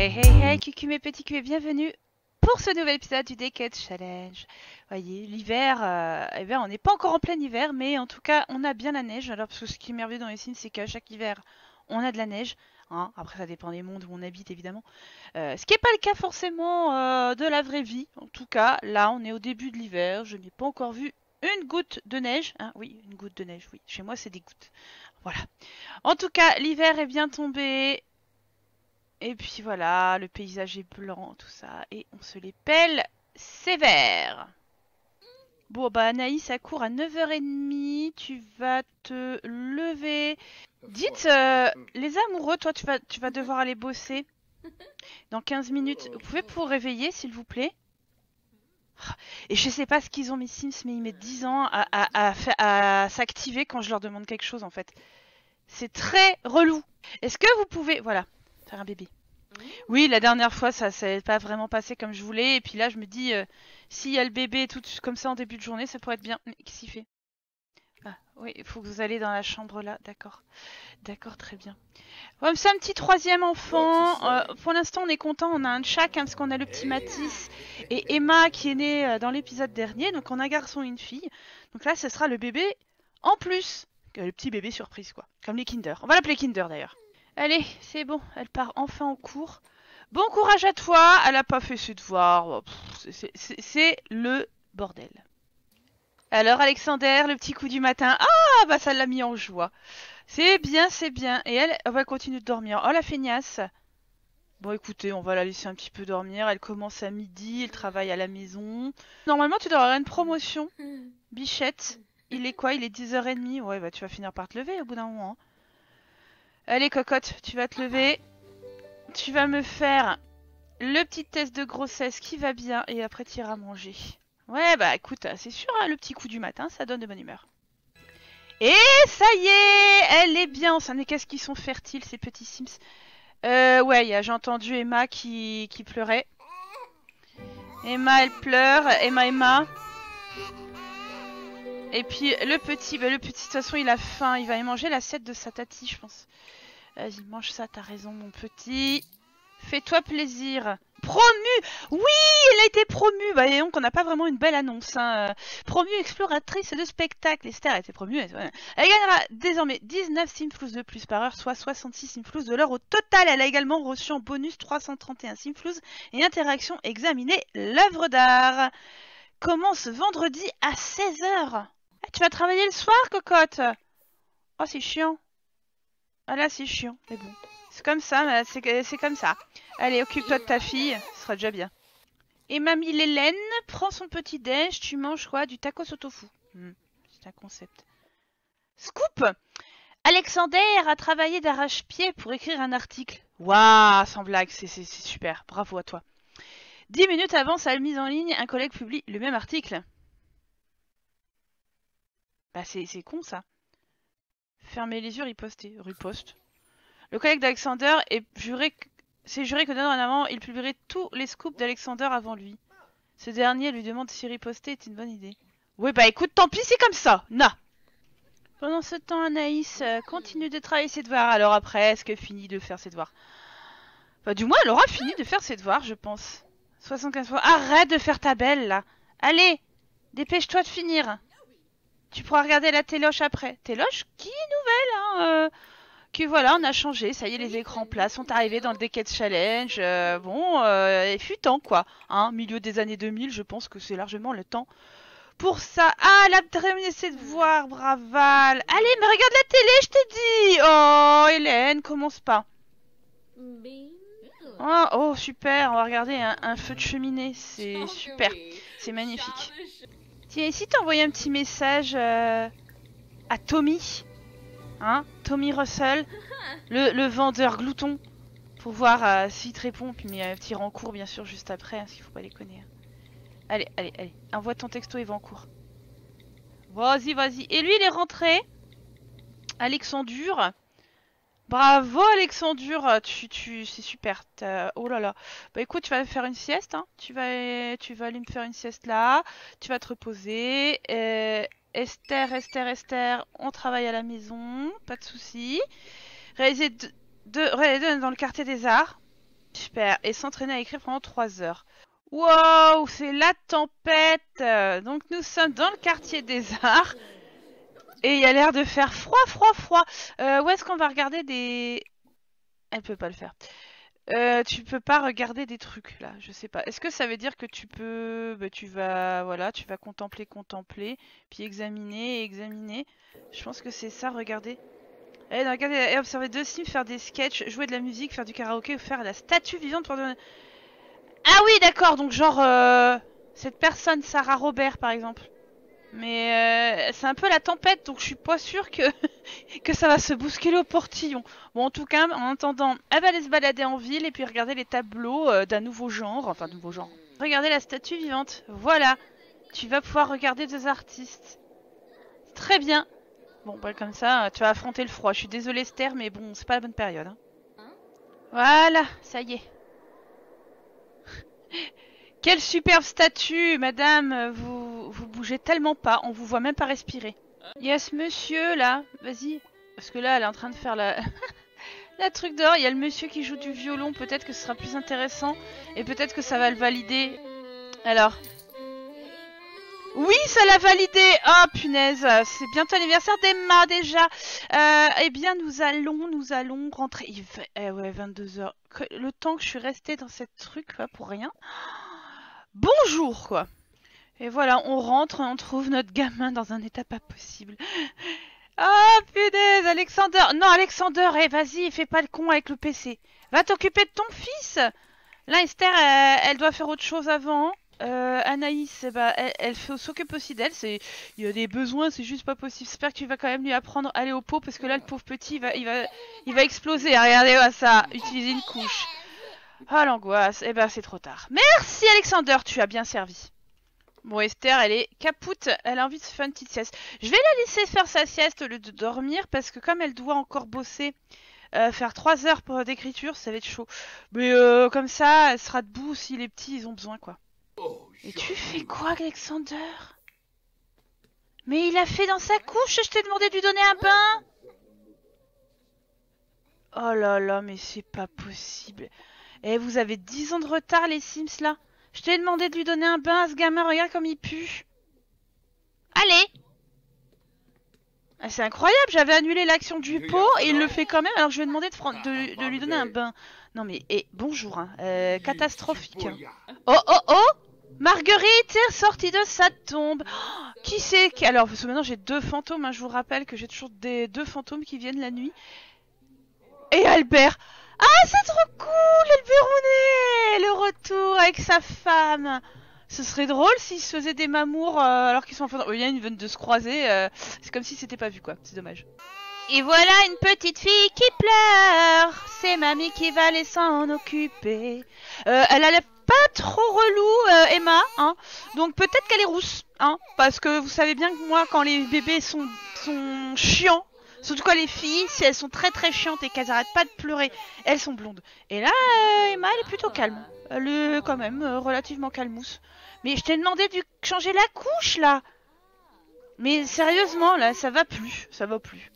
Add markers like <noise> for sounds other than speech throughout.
Hey hey hey, cucu mes petits culs, bienvenue pour ce nouvel épisode du Decade Challenge. Voyez, l'hiver, euh, eh bien, on n'est pas encore en plein hiver, mais en tout cas, on a bien la neige. Alors, parce que ce qui est merveilleux dans les Sims, c'est qu'à chaque hiver, on a de la neige. Hein. Après, ça dépend des mondes où on habite, évidemment. Euh, ce qui n'est pas le cas forcément euh, de la vraie vie. En tout cas, là, on est au début de l'hiver. Je n'ai pas encore vu une goutte de neige. Hein. oui, une goutte de neige, oui. Chez moi, c'est des gouttes. Voilà. En tout cas, l'hiver est bien tombé. Et puis voilà, le paysage est blanc, tout ça. Et on se les pèle sévère. Bon, bah Anaïs, ça court à 9h30. Tu vas te lever. Dites, euh, les amoureux, toi, tu vas, tu vas devoir aller bosser dans 15 minutes. Vous pouvez vous réveiller, s'il vous plaît? Et je sais pas ce qu'ils ont, mes Sims, mais ils mettent 10 ans à, à s'activer quand je leur demande quelque chose, en fait. C'est très relou. Est-ce que vous pouvez... Voilà faire un bébé. Oui, la dernière fois, ça s'est pas vraiment passé comme je voulais. Et puis là, je me dis, euh, s'il y a le bébé tout comme ça en début de journée, ça pourrait être bien. Mais qu'est-ce qu'il fait? Ah, oui, il faut que vous allez dans la chambre là. D'accord. D'accord, très bien. Ouais, c'est un petit troisième enfant. Euh, pour l'instant, on est content. On a un chat, hein, parce qu'on a le petit Matisse et Emma qui est née euh, dans l'épisode dernier. Donc, on a un garçon et une fille. Donc là, ce sera le bébé en plus. Le petit bébé surprise, quoi. Comme les Kinder. On va l'appeler Kinder d'ailleurs. Allez, c'est bon, elle part enfin en cours. Bon courage à toi, elle a pas fait ses devoirs. Oh, c'est le bordel. Alors Alexander, le petit coup du matin. Ah, bah ça l'a mis en joie. C'est bien, c'est bien. Et elle, elle va continuer de dormir. Oh la feignasse. Bon écoutez, on va la laisser un petit peu dormir. Elle commence à midi, elle travaille à la maison. Normalement, tu devrais avoir une promotion. Bichette. Il est quoi? Il est 10h30. Ouais, bah tu vas finir par te lever au bout d'un moment. Hein. Allez, cocotte, tu vas te lever. Tu vas me faire le petit test de grossesse qui va bien et après tu iras manger. Ouais, bah écoute, c'est sûr, hein, le petit coup du matin, ça donne de bonne humeur. Et ça y est, elle est bien. Ça n'est qu'est-ce qu'ils sont fertiles, ces petits Sims. Euh, ouais, j'ai entendu Emma qui, qui pleurait. Emma, elle pleure. Emma, Emma. Et puis le petit, bah, le petit, de toute façon, il a faim. Il va y manger l'assiette de sa tati, je pense. Vas-y, mange ça, t'as raison, mon petit. Fais-toi plaisir. Promu Oui, elle a été promue Bah donc on n'a pas vraiment une belle annonce. Hein. Promue exploratrice de spectacle. Esther a été promue. Elle gagnera désormais 19 simflous de plus par heure, soit 66 simflous de l'heure au total. Elle a également reçu en bonus 331 simflous et interaction examiner l'œuvre d'art. Commence vendredi à 16h. Ah, tu vas travailler le soir, cocotte? Oh, c'est chiant. Ah là, c'est chiant, mais bon. C'est comme ça, c'est comme ça. Allez, occupe-toi de ta fille, ce sera déjà bien. Et mamie Lélène prend son petit déj, tu manges quoi? Du tacos au tofu. Hmm, c'est un concept. Scoop Alexander a travaillé d'arrache-pied pour écrire un article. Waouh, sans blague, c'est super, bravo à toi. Dix minutes avant sa mise en ligne, un collègue publie le même article. Bah c'est con ça. Fermez les yeux, riposter. Riposte. Le collègue d'Alexander s'est juré que dorénavant, il publierait tous les scoops d'Alexander avant lui. Ce dernier lui demande si riposter est une bonne idée. Oui, bah écoute, tant pis, c'est comme ça. Na. Pendant ce temps, Anaïs euh, continue de travailler ses devoirs. Alors après, est-ce qu'elle finit de faire ses devoirs? Bah du moins, elle aura fini de faire ses devoirs, je pense. 75 fois. Arrête de faire ta belle, là. Allez, dépêche-toi de finir. Tu pourras regarder la téloche après. Téloche qui est nouvelle, hein euh, Que voilà, on a changé. Ça y est, les écrans plats sont arrivés dans le Decade Challenge. Euh, bon, euh, il fut temps, quoi. Hein, milieu des années 2000, je pense que c'est largement le temps pour ça. Ah, elle a terminé ses devoirs, Braval. Allez, mais regarde la télé, je t'ai dit. Oh, Hélène, commence pas. Oh, oh, super, on va regarder un, un feu de cheminée. C'est super, c'est magnifique. Tiens, ici t'as envoyé un petit message euh, à Tommy, hein, Tommy Russell, le, vendeur glouton, pour voir euh, s'il te répond. Puis mais un petit rencours bien sûr juste après, hein, parce faut pas les connaître. Allez, allez, allez, envoie ton texto et va en cours. Vas-y, vas-y. Et lui, il est rentré. Alexandre. Bravo Alexandre, tu, c'est super. Oh là là. Bah écoute, tu vas faire une sieste. Hein. Tu, vas, tu vas aller me faire une sieste là. Tu vas te reposer. Euh, Esther, Esther, Esther, on travaille à la maison. Pas de souci. Réaliser deux, dans le quartier des arts. Super. Et s'entraîner à écrire pendant 3 heures. Wow, c'est la tempête. Donc nous sommes dans le quartier des arts. Et il y a l'air de faire froid, froid, froid. Euh, où est-ce qu'on va regarder des... Elle peut pas le faire. Euh, tu peux pas regarder des trucs là, je sais pas. Est-ce que ça veut dire que tu peux, bah, tu vas, voilà, tu vas contempler, contempler, puis examiner, examiner. Je pense que c'est ça. Regardez. Eh, regardez, et observer deux sims, faire des sketchs, jouer de la musique, faire du karaoké ou faire la statue vivante pour. Ah oui, d'accord. Donc genre euh, cette personne, Sarah Robert par exemple. Mais euh, c'est un peu la tempête, donc je suis pas sûre que, <laughs> que ça va se bousculer au portillon. Bon, en tout cas, en attendant, elle va aller se balader en ville et puis regarder les tableaux euh, d'un nouveau genre. Enfin, nouveau genre. Regardez la statue vivante. Voilà. Tu vas pouvoir regarder deux artistes. Très bien. Bon, bah, comme ça, tu vas affronter le froid. Je suis désolée, Esther, mais bon, c'est pas la bonne période. Hein. Voilà, ça y est. <laughs> Quelle superbe statue, madame Vous, vous bougez tellement pas, on vous voit même pas respirer. Yes, monsieur, là, vas-y. Parce que là, elle est en train de faire la... <laughs> la truc d'or. Il y a le monsieur qui joue du violon, peut-être que ce sera plus intéressant. Et peut-être que ça va le valider. Alors... Oui, ça l'a validé Oh, punaise C'est bientôt l'anniversaire d'Emma, déjà euh, Eh bien, nous allons, nous allons rentrer... Il. Eh ouais, 22h. Le temps que je suis restée dans cette truc, là, pour rien bonjour quoi. Et voilà, on rentre on trouve notre gamin dans un état pas possible. <gasps> Ah oh, punaise, Alexander Non, Alexander, vas-y, fais pas le con avec le PC. Va t'occuper de ton fils Là, Esther, elle, doit faire autre chose avant. Euh, Anaïs, bah, elle, s'occupe aussi d'elle. Il y a des besoins, c'est juste pas possible. J'espère que tu vas quand même lui apprendre à aller au pot parce que là, le pauvre petit, il va, il va, il va exploser. Regardez ça, utiliser une couche. Ah l'angoisse, eh ben c'est trop tard. Merci Alexander, tu as bien servi. Bon Esther, elle est capoute, elle a envie de se faire une petite sieste. Je vais la laisser faire sa sieste au lieu de dormir parce que comme elle doit encore bosser, euh, faire 3 heures pour d'écriture, ça va être chaud. Mais euh, comme ça, elle sera debout si les petits ils ont besoin quoi. Oh, Et tu fais quoi Alexander? Mais il a fait dans sa couche, je t'ai demandé de lui donner un bain Oh là là, mais c'est pas possible. Eh, vous avez 10 ans de retard, les Sims, là. Je t'ai demandé de lui donner un bain à ce gamin, regarde comme il pue. Allez ah, C'est incroyable, j'avais annulé l'action du pot et il le fait quand même alors que je lui ai demandé de, de, lui donner un bain. Non mais, eh, bonjour, hein. Euh, catastrophique. Oh, oh, oh Marguerite est sortie de sa tombe. Oh, qui c'est Alors, maintenant j'ai deux fantômes, hein. je vous rappelle que j'ai toujours des deux fantômes qui viennent la nuit. Et Albert ah, c'est trop cool, El Bérounet Le retour avec sa femme. Ce serait drôle s'ils se faisaient des mamours euh, alors qu'ils sont en il y a une veine de se croiser, euh, c'est comme si c'était pas vu quoi, c'est dommage. Et voilà une petite fille qui pleure, c'est mamie qui va les s'en occuper. Euh, elle a pas trop relou, Emma, hein, donc peut-être qu'elle est rousse, hein, parce que vous savez bien que moi, quand les bébés sont, sont chiants, Surtout quand les filles, si elles sont très très chiantes et qu'elles arrêtent pas de pleurer, elles sont blondes. Et là, Emma, elle est plutôt calme. Elle est quand même euh, relativement calmousse. Mais je t'ai demandé de changer la couche là. Mais sérieusement, là, ça va plus. Ça va plus.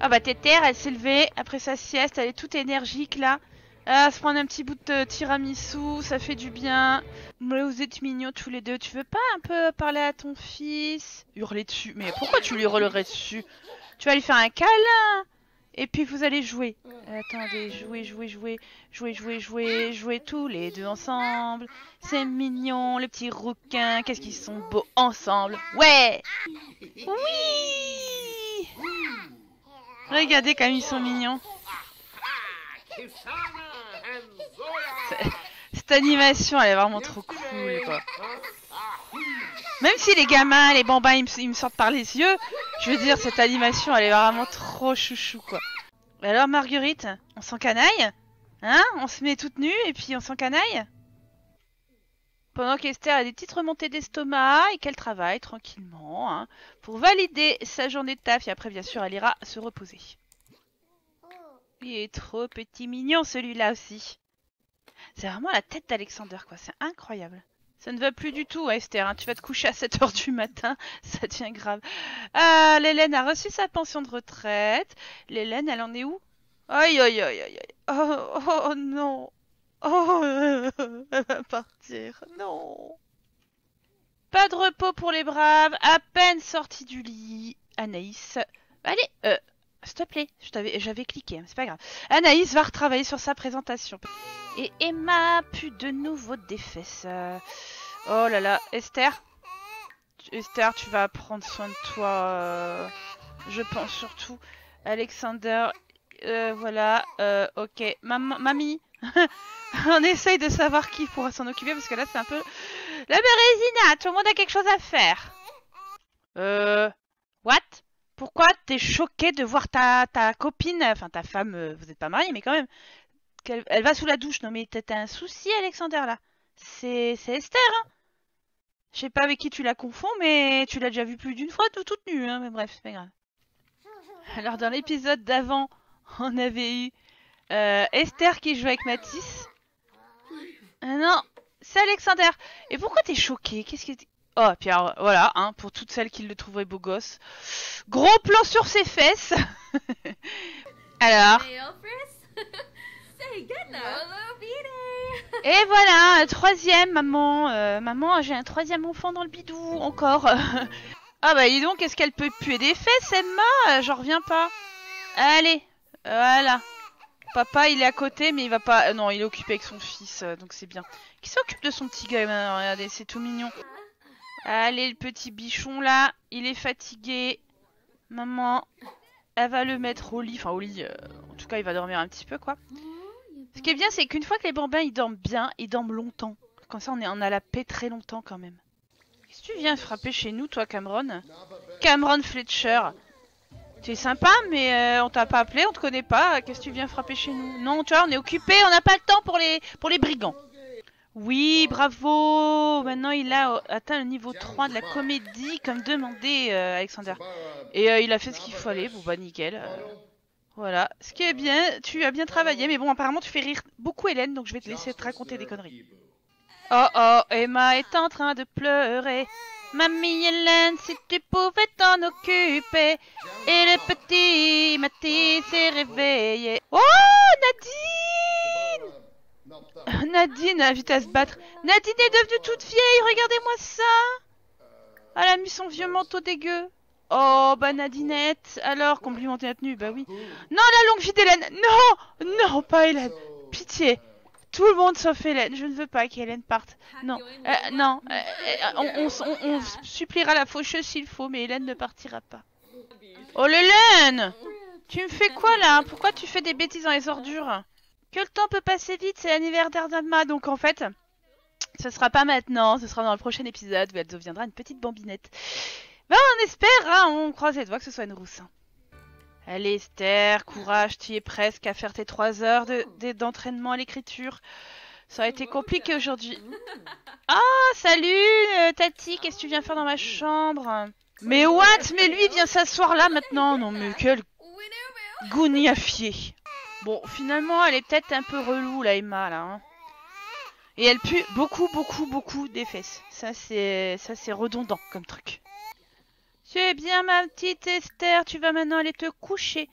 Ah bah Tétère, elle s'est levée après sa sieste, elle est toute énergique là. Ah, se prendre un petit bout de tiramisu, ça fait du bien. Vous êtes mignons tous les deux. Tu veux pas un peu parler à ton fils? Hurler dessus. Mais pourquoi tu lui hurlerais dessus? Tu vas lui faire un câlin et puis vous allez jouer. Attendez, jouer, jouer, jouer, jouer, jouer, jouer, jouer tous les deux ensemble. C'est mignon, les petits rouquins. Qu'est-ce qu'ils sont beaux ensemble. Ouais Oui Regardez comme ils sont mignons. <laughs> Cette animation, elle est vraiment trop cool, quoi. Même si les gamins, les bambins, ils me, sortent par les yeux, je veux dire, cette animation, elle est vraiment trop chouchou, quoi. Alors, Marguerite, on s'en canaille Hein On se met toute nue et puis on s'en canaille Pendant qu'Esther a des petites remontées d'estomac et qu'elle travaille tranquillement hein, pour valider sa journée de taf. Et après, bien sûr, elle ira se reposer. Il est trop petit mignon celui-là aussi. C'est vraiment la tête d'Alexander, quoi. C'est incroyable. Ça ne va plus du tout, Esther. Hein. Tu vas te coucher à 7h du matin. <laughs> Ça devient grave. Ah, l'Hélène a reçu sa pension de retraite. L'Hélène, elle en est où? Aïe aïe aïe aïe aïe. Oh, oh non. Oh, <laughs> elle va partir. Non. Pas de repos pour les braves. À peine sortie du lit. Anaïs. Allez, euh, s'il te plaît. J'avais cliqué. hein, C'est pas grave. Anaïs va retravailler sur sa présentation. Et Emma pue de nouveau des fesses. Euh, Oh là là. Esther? Esther, tu vas prendre soin de toi. euh, Je pense surtout. Alexander. Euh, voilà. Euh, ok. Mamie? <laughs> On essaye de savoir qui pourra s'en occuper parce que là c'est un peu la bérésina. Tout le monde a quelque chose à faire. Euh. T'es choquée de voir ta, ta copine, enfin ta femme, euh, vous êtes pas mariés mais quand même, qu'elle elle va sous la douche. Non mais t'as un souci Alexander là. C'est c'est Esther hein. Je sais pas avec qui tu la confonds mais tu l'as déjà vue plus d'une fois tout- toute nue hein. Mais bref, c'est pas grave. <laughs> Alors dans l'épisode d'avant, on avait eu euh, Esther qui jouait avec Mathis. Ah non, c'est Alexander. Et pourquoi t'es choquée Qu'est-ce que Oh, puis alors, voilà, hein, pour toutes celles qui le trouveraient beau gosse. Gros plan sur ses fesses. <laughs> alors, <laughs> et voilà, un troisième, maman. Euh, maman, j'ai un troisième enfant dans le bidou, encore. <laughs> ah bah dis donc, est-ce qu'elle peut puer des fesses, Emma? J'en reviens pas. Allez, voilà. Papa, il est à côté, mais il va pas... euh, non, il est occupé avec son fils, euh, donc c'est bien. Qui s'occupe de son petit gamin? Regardez, c'est tout mignon. Allez, le petit bichon, là, il est fatigué. Maman, elle va le mettre au lit. Enfin, au lit, euh, en tout cas, il va dormir un petit peu, quoi. Ce qui est bien, c'est qu'une fois que les bambins, ils dorment bien, ils dorment longtemps. Comme ça, on, est, a la paix très longtemps, quand même. Qu'est-ce que tu viens frapper chez nous, toi, Cameron? Cameron Fletcher. Tu es sympa, mais euh, on t'a pas appelé, on te connaît pas. Qu'est-ce que tu viens frapper chez nous? Non, tu vois, on est occupé, on n'a pas le temps pour les, pour les brigands. Oui, bravo Maintenant, il a euh, atteint le niveau 3 de la comédie, comme demandé euh, Alexander. Et euh, il a fait ce qu'il fallait, bon bah nickel. euh, voilà. Ce qui est bien, tu as bien travaillé, mais bon, apparemment, tu fais rire beaucoup Hélène, donc je vais te laisser te raconter des conneries. Oh oh, Emma est en train de pleurer. Mamie Hélène, si tu pouvais t'en occuper. Et le petit Mathis s'est réveillé. Oh, Nadine <coughs> Nadine a vite à se battre. Nadine est devenue toute vieille, regardez-moi ça. Elle a mis son vieux manteau dégueu. Oh, bah Nadinette, alors, complimenter la tenue, bah oui. Non, la longue vie d'Hélène. Non Non, pas Hélène. Pitié. Tout le monde sauf Hélène, je ne veux pas qu'Hélène parte. Non, euh, non, euh, euh, on suppliera la faucheuse s'il faut, mais Hélène ne partira pas. Oh Hélène! Tu me fais quoi là? Pourquoi tu fais des bêtises dans les ordures? Que le temps peut passer vite, c'est l'anniversaire d'Amma, donc en fait, ce sera pas maintenant, ce sera dans le prochain épisode où elle deviendra une petite bambinette. Ben on espère, hein, on croise les doigts que ce soit une rousse. hein. Allez Esther, courage, tu y es presque à faire tes trois heures de- de- d'entraînement à l'écriture. Ça a été compliqué aujourd'hui. <laughs> Ah, salut euh, Tati, qu'est-ce que tu viens faire dans ma chambre? Mais what? Mais lui vient s'asseoir là maintenant Non mais quel gougnafier Bon, finalement, elle est peut-être un peu relou, la Emma, là. hein. Et elle pue beaucoup, beaucoup, beaucoup des fesses. Ça, c'est ça c'est redondant comme truc. C'est bien, ma petite Esther. Tu vas maintenant aller te coucher.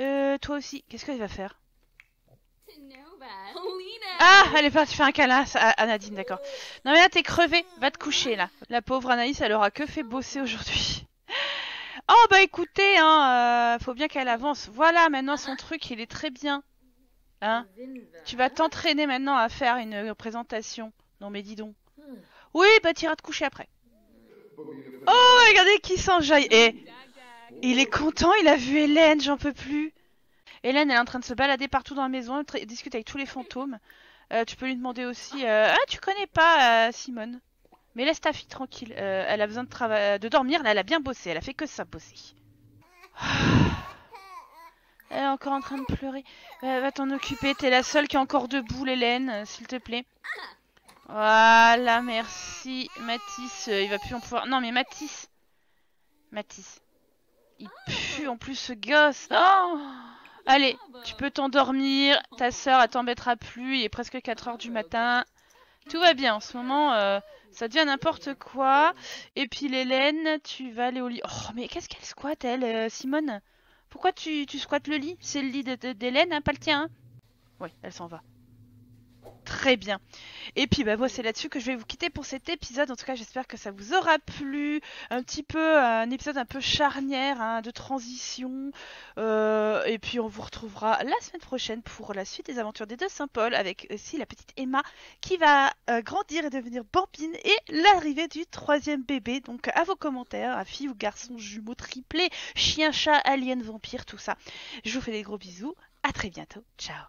Euh, toi aussi. Qu'est-ce qu'elle va faire? Ah, elle est partie faire un câlin à, Nadine, d'accord. Non mais là, t'es crevée. Va te coucher, là. La pauvre Anaïs, elle aura que fait bosser aujourd'hui. Oh, bah écoutez, hein, euh, faut bien qu'elle avance. Voilà, maintenant, son truc, il est très bien. Hein? Tu vas t'entraîner maintenant à faire une présentation. Non mais dis donc. Oui, bah t'iras te coucher après. Oh, regardez qui s'enjaille. Et il est content, il a vu Hélène, j'en peux plus. Hélène, elle est en train de se balader partout dans la maison, elle discute avec tous les fantômes. Euh, tu peux lui demander aussi... euh, Ah, tu connais pas euh, Simone? Mais laisse ta fille tranquille. Euh, elle a besoin de, de dormir, elle a bien bossé. Elle a fait que ça, bosser. <sighs> Elle est encore en train de pleurer. Euh, va t'en occuper, t'es la seule qui est encore debout, Hélène, euh, s'il te plaît. Voilà, merci. Mathis, euh, il va plus en pouvoir... Non, mais Mathis... Mathis. Il pue en plus ce gosse. Oh Allez, tu peux t'endormir. Ta sœur, elle t'embêtera plus. Il est presque 4 heures du matin. Tout va bien en ce moment. euh, ça devient n'importe quoi. Et puis l'Hélène, tu vas aller au lit. Oh, mais qu'est-ce qu'elle squatte, elle, euh, Simone? Pourquoi tu, tu squattes le lit? C'est le lit d'Hélène, hein, pas le tien. Hein? Elle s'en va. Très bien. Et puis bah, c'est là-dessus que je vais vous quitter pour cet épisode. En tout cas j'espère que ça vous aura plu. Un petit peu un épisode un peu charnière, hein, de transition. Euh, et puis on vous retrouvera la semaine prochaine pour la suite des aventures des deux Saint-Paul avec aussi la petite Emma qui va euh, grandir et devenir bambine et l'arrivée du troisième bébé. Donc à vos commentaires, à fille ou garçon, jumeaux, triplés, chien, chat, alien, vampire, tout ça. Je vous fais des gros bisous. À très bientôt. Ciao.